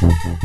Thank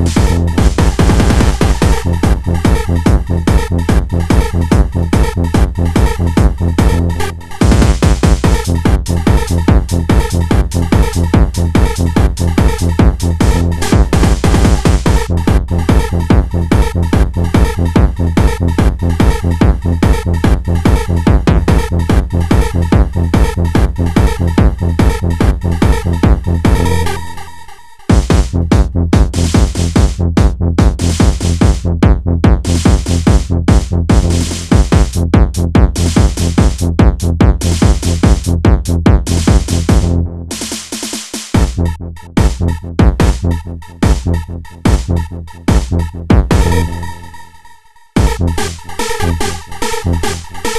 Thank you.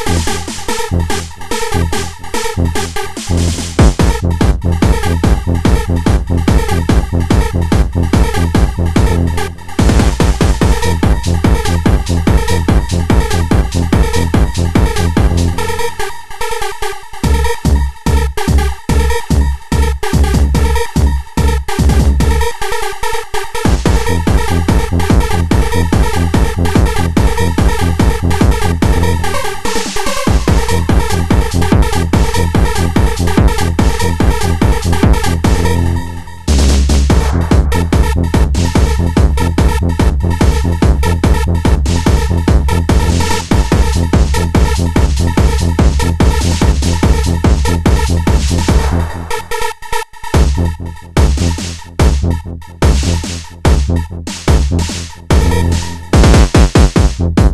Thank